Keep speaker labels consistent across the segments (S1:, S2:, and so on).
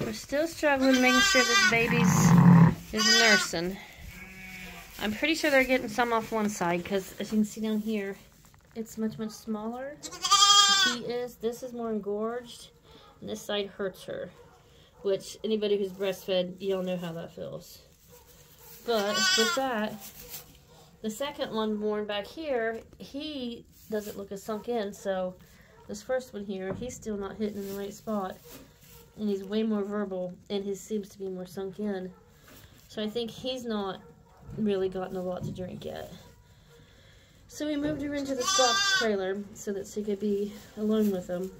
S1: We're still struggling making sure this baby's is nursing. I'm pretty sure they're getting some off one side because as you can see down here, it's much, much smaller. She is, this is more engorged and this side hurts her. Which anybody who's breastfed, y'all know how that feels. But with that, the second one born back here, he doesn't look as sunk in, so this first one here, he's still not hitting in the right spot. And he's way more verbal, and his seems to be more sunk in. So I think he's not really gotten a lot to drink yet. So we moved her into the stock trailer so that she could be alone with him.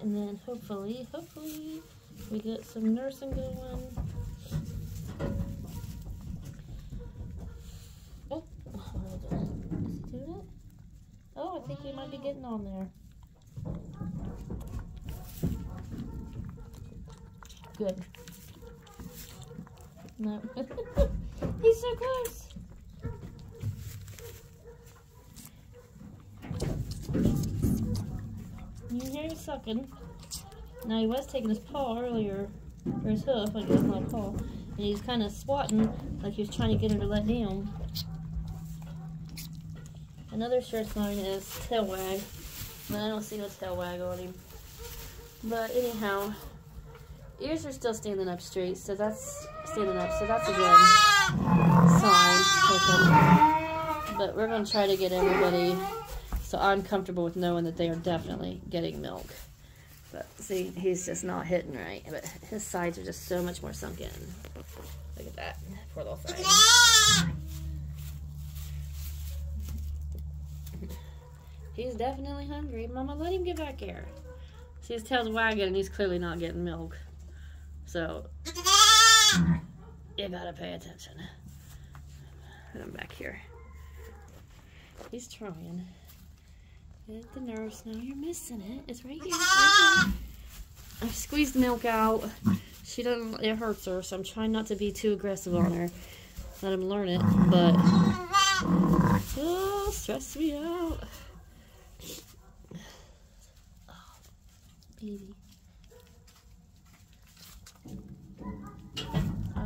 S1: And then hopefully, hopefully, we get some nursing going. Oh, he it? Oh, I think he might be getting on there. Good. No. He's so close. You hear him sucking. Now he was taking his paw earlier, or his hoof, I guess not paw, and he's kind of swatting like he was trying to get her to let down. Another sure sign is tail wag, but I don't see no tail wag on him. But anyhow, ears are still standing up straight, so that's standing up, so that's a good sign. But we're going to try to get everybody so I'm comfortable with knowing that they are definitely getting milk. But see, he's just not hitting right. But his sides are just so much more sunk in. Look at that. Poor little thing. He's definitely hungry. Mama, let him get back here. See, his tail's wagging and he's clearly not getting milk. So, you gotta pay attention. I'm back here. He's trying. Get the nerves Now you're missing it. It's right here. right here. I've squeezed milk out. She doesn't, it hurts her, so I'm trying not to be too aggressive on her. Let him learn it, but, oh, stress me out. Oh, baby.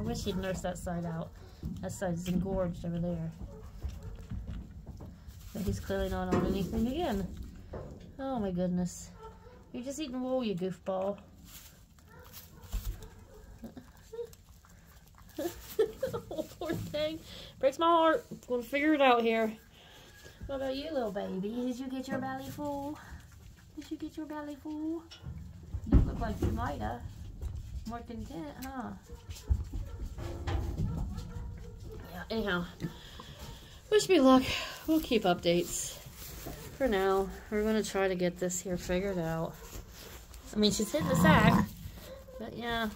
S1: Wish he'd nurse that side out. That side's engorged over there. But he's clearly not on anything again. Oh my goodness. You're just eating wool, you goofball. oh, poor thing. Breaks my heart. Gonna figure it out here. What about you, little baby? Did you get your belly full? Did you get your belly full? You look like you might have. More content, huh? Yeah, anyhow. Wish me luck. We'll keep updates. For now, we're going to try to get this here figured out. I mean, she's hitting the sack, but yeah.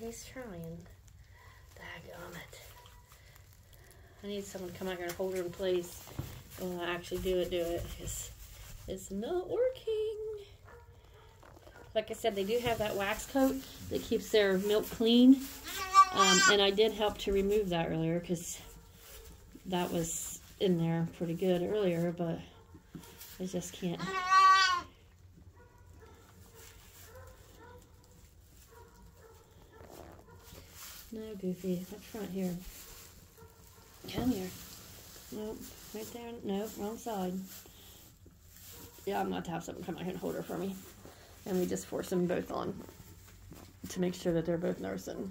S1: He's trying. Daggone I need someone to come out here and hold her in place. Oh, actually do it, do it. It's, it's not working. Like I said, they do have that wax coat that keeps their milk clean. Um, and I did help to remove that earlier because that was in there pretty good earlier, but I just can't. No, Goofy. Up front here. Come here. Nope. Right there. Nope. Wrong side. Yeah, I'm to have someone come out here and hold her for me. And we just force them both on to make sure that they're both nursing.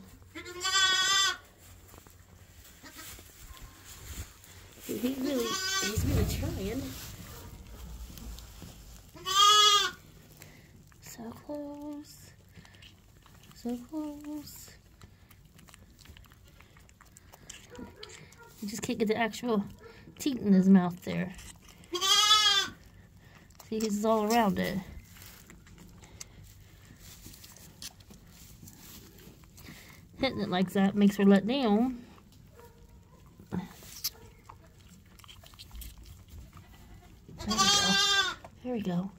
S1: He's really, he's really trying. So close. So close. He just can't get the actual teat in his mouth there. See, he's all around it. Hitting it like that makes her let down. There we go.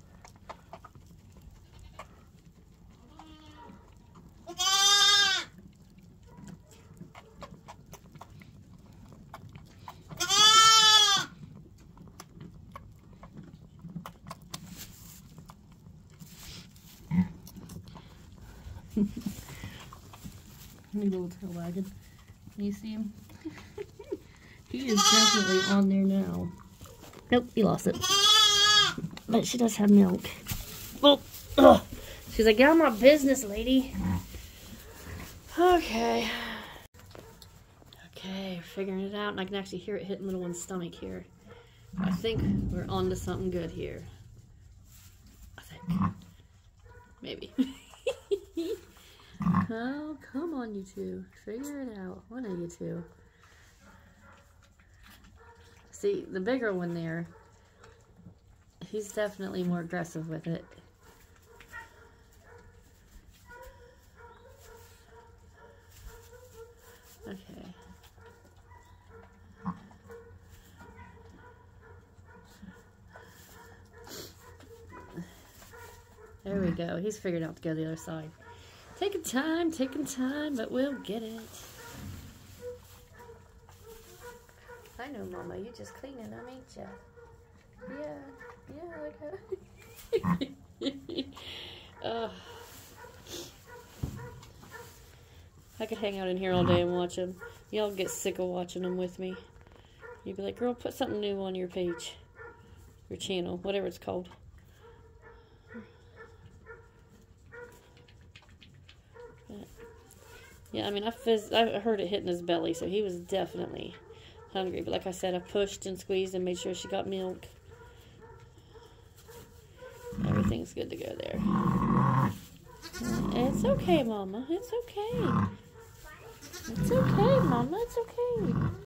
S1: little tail wagging. Can you see him? he is definitely on there now. Nope, he lost it. But she does have milk. Oh, ugh. She's like, get on my business, lady. Okay. Okay, figuring it out, and I can actually hear it hitting little one's stomach here. I think we're on to something good here. I think. Maybe. oh, come on, you two. Figure it out. One of you two. See, the bigger one there, he's definitely more aggressive with it. Okay. There we go. He's figured out to go the other side. Taking time, taking time, but we'll get it. I know, Mama. You just cleaning them, ain't ya? Yeah. Yeah, like uh, I could hang out in here all day and watch them. Y'all get sick of watching them with me. You'd be like, girl, put something new on your page. Your channel, whatever it's called. Yeah, I mean, I, fizz- I heard it hitting his belly, so he was definitely hungry. But like I said, I pushed and squeezed and made sure she got milk. Everything's good to go there. It's okay, Mama. It's okay. It's okay, Mama. It's okay.